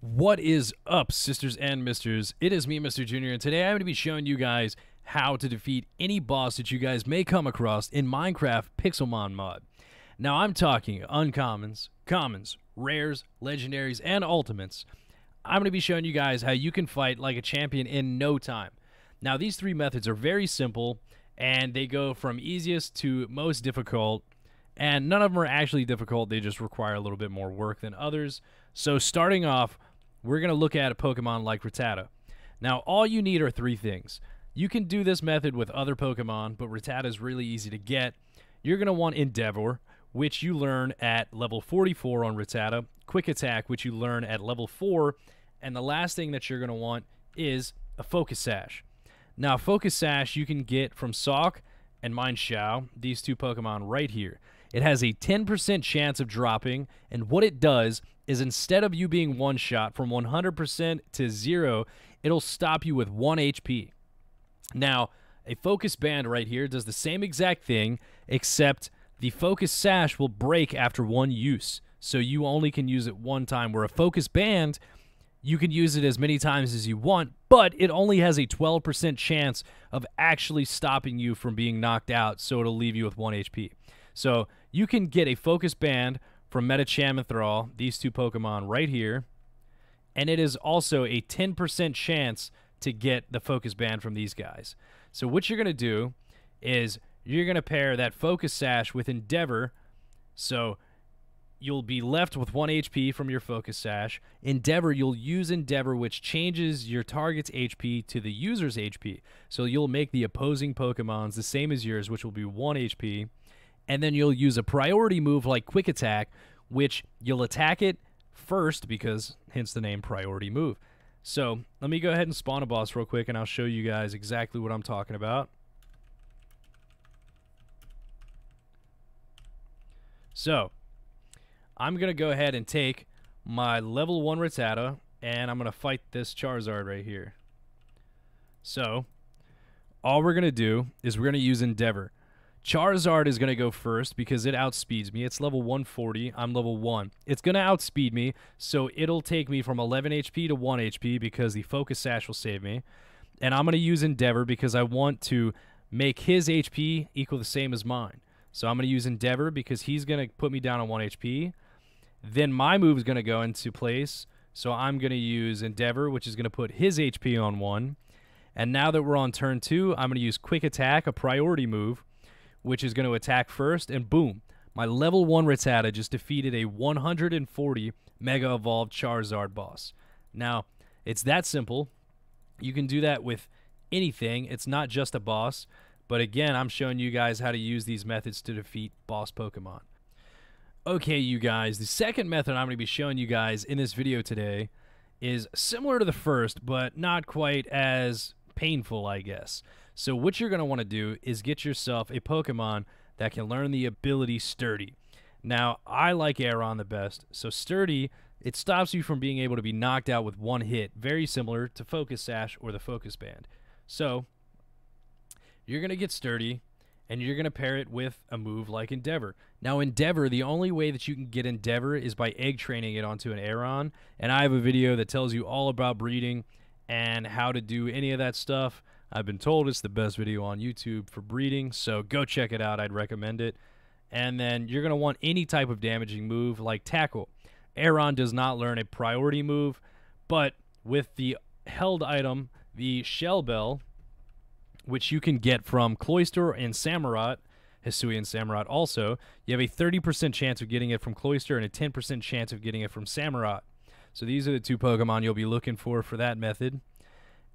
What is up, sisters and misters? It is me, Mr. Junior, and today I'm going to be showing you guys how to defeat any boss that you guys may come across in Minecraft Pixelmon mod. Now, I'm talking uncommons, commons, rares, legendaries, and ultimates. I'm going to be showing you guys how you can fight like a champion in no time. Now, these three methods are very simple, and they go from easiest to most difficult, and none of them are actually difficult. They just require a little bit more work than others. So, starting off, we're going to look at a Pokemon like Rattata. Now, all you need are three things. You can do this method with other Pokemon, but Rattata is really easy to get. You're going to want Endeavor, which you learn at level 44 on Rattata, Quick Attack, which you learn at level 4, and the last thing that you're going to want is a Focus Sash. Now, Focus Sash you can get from Sawk and Mienshao, these two Pokemon right here. It has a 10% chance of dropping, and what it does is instead of you being one shot from 100% to zero, it'll stop you with 1 HP. Now, a focus band right here does the same exact thing, except the focus sash will break after one use. So you only can use it one time, where a focus band, you can use it as many times as you want, but it only has a 12% chance of actually stopping you from being knocked out, so it'll leave you with 1 HP. So you can get a focus band from Throh, these two Pokemon right here. And it is also a 10% chance to get the Focus Band from these guys. So what you're going to do is you're going to pair that Focus Sash with Endeavor. So you'll be left with 1 HP from your Focus Sash. Endeavor, you'll use Endeavor, which changes your target's HP to the user's HP. So you'll make the opposing Pokemons the same as yours, which will be 1 HP and then you'll use a priority move like Quick Attack, which you'll attack it first because hence the name priority move. So let me go ahead and spawn a boss real quick and I'll show you guys exactly what I'm talking about. So I'm going to go ahead and take my level 1 Rattata and I'm going to fight this Charizard right here. So all we're going to do is we're going to use Endeavor. Charizard is going to go first because it outspeeds me. It's level 140. I'm level 1. It's going to outspeed me, so it'll take me from 11 HP to 1 HP because the Focus Sash will save me. And I'm going to use Endeavor because I want to make his HP equal the same as mine. So I'm going to use Endeavor because he's going to put me down on 1 HP. Then my move is going to go into place. So I'm going to use Endeavor, which is going to put his HP on 1. And now that we're on turn 2, I'm going to use Quick Attack, a priority move, which is going to attack first, and boom, my level 1 Rattata just defeated a 140 Mega Evolved Charizard boss. Now, it's that simple. You can do that with anything. It's not just a boss. But again, I'm showing you guys how to use these methods to defeat boss Pokemon. Okay, you guys, the second method I'm going to be showing you guys in this video today is similar to the first, but not quite as painful, I guess. So what you're going to want to do is get yourself a Pokemon that can learn the ability Sturdy. Now, I like Aron the best, so Sturdy, it stops you from being able to be knocked out with one hit, very similar to Focus Sash or the Focus Band. So, you're going to get Sturdy, and you're going to pair it with a move like Endeavor. Now, Endeavor, the only way that you can get Endeavor is by egg training it onto an Aron, and I have a video that tells you all about breeding and how to do any of that stuff. I've been told it's the best video on YouTube for breeding, so go check it out. I'd recommend it. And then you're going to want any type of damaging move like Tackle. Aron does not learn a priority move, but with the held item, the Shell Bell, which you can get from Cloyster and Samurott, Hisuian Samurott also, you have a 30% chance of getting it from Cloyster and a 10% chance of getting it from Samurott. So these are the two Pokemon you'll be looking for for that method.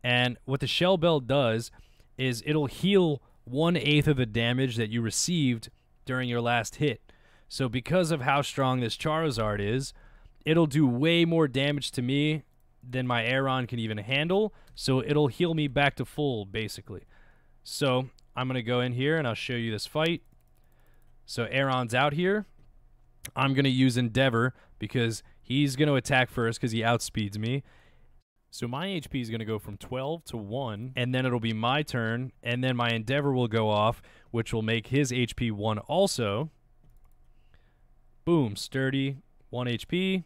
And what the Shell Bell does is it'll heal one eighth of the damage that you received during your last hit. So because of how strong this Charizard is, it'll do way more damage to me than my Aron can even handle. So it'll heal me back to full, basically. So I'm going to go in here and I'll show you this fight. So Aron's out here. I'm going to use Endeavor because he's going to attack first because he outspeeds me. So my HP is going to go from 12 to 1, and then it'll be my turn, and then my Endeavor will go off, which will make his HP 1 also. Boom, sturdy, 1 HP.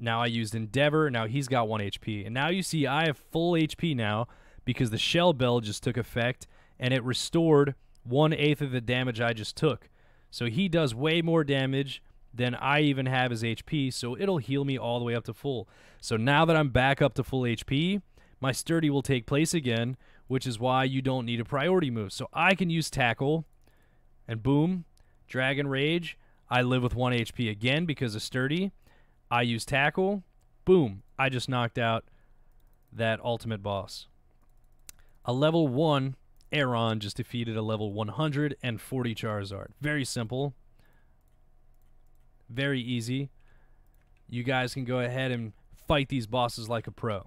Now I used Endeavor. Now he's got 1 HP. And now you see I have full HP now because the Shell Bell just took effect and it restored one eighth of the damage I just took. So he does way more damage than I even have his HP, so it'll heal me all the way up to full. So now that I'm back up to full HP, my sturdy will take place again, which is why you don't need a priority move. So I can use tackle, and boom, Dragon Rage. I live with 1 HP again because of sturdy. I use tackle, boom, I just knocked out that ultimate boss. A level 1 Aron just defeated a level 140 Charizard. Very simple. Very easy. You guys can go ahead and fight these bosses like a pro.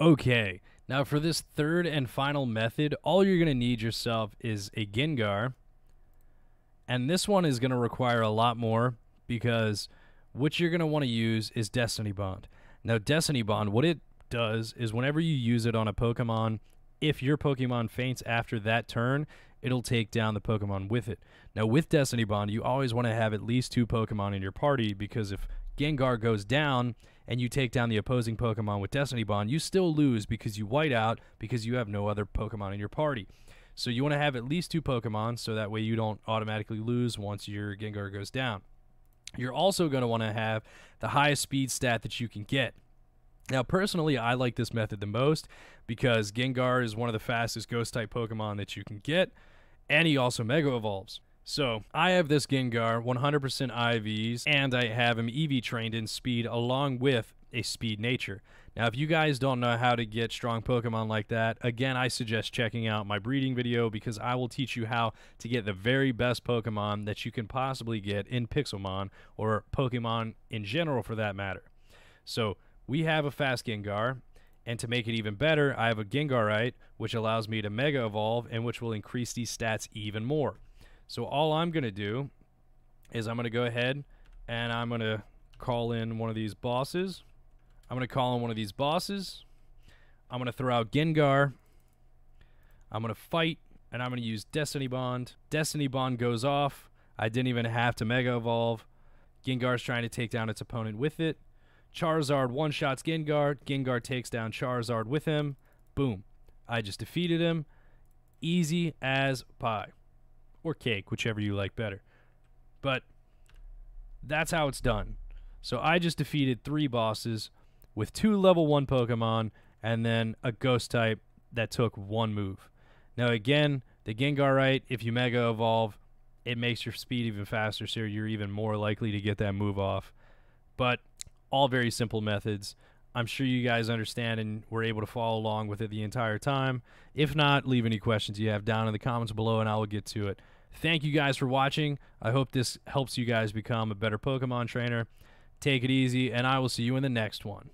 Okay, now for this third and final method, all you're going to need yourself is a Gengar. And this one is going to require a lot more because what you're going to want to use is Destiny Bond. Now, Destiny Bond, what it does is whenever you use it on a Pokemon if your Pokemon faints after that turn, it'll take down the Pokemon with it. Now, with Destiny Bond, you always want to have at least two Pokemon in your party because if Gengar goes down and you take down the opposing Pokemon with Destiny Bond, you still lose because you white out because you have no other Pokemon in your party. So you want to have at least two Pokemon so that way you don't automatically lose once your Gengar goes down. You're also going to want to have the highest speed stat that you can get. Now, personally, I like this method the most because Gengar is one of the fastest ghost type Pokemon that you can get, and he also Mega Evolves. So, I have this Gengar 100% IVs, and I have him EV trained in speed along with a speed nature. Now, if you guys don't know how to get strong Pokemon like that, again, I suggest checking out my breeding video because I will teach you how to get the very best Pokemon that you can possibly get in Pixelmon or Pokemon in general for that matter. So, we have a fast Gengar, and to make it even better, I have a Gengarite, which allows me to Mega Evolve, and which will increase these stats even more. So all I'm going to do is I'm going to go ahead and I'm going to call in one of these bosses. I'm going to call in one of these bosses. I'm going to throw out Gengar. I'm going to fight, and I'm going to use Destiny Bond. Destiny Bond goes off. I didn't even have to Mega Evolve. Gengar's trying to take down its opponent with it. Charizard one shots Gengar. Gengar takes down Charizard with him. Boom. I just defeated him. Easy as pie. Or cake, whichever you like better. But that's how it's done. So I just defeated three bosses with two level 1 Pokemon and then a ghost type that took one move. Now, again, the Gengarite, if you Mega Evolve, it makes your speed even faster, so you're even more likely to get that move off. But all very simple methods. I'm sure you guys understand and were able to follow along with it the entire time. If not, leave any questions you have down in the comments below and I will get to it. Thank you guys for watching. I hope this helps you guys become a better Pokemon trainer. Take it easy, and I will see you in the next one.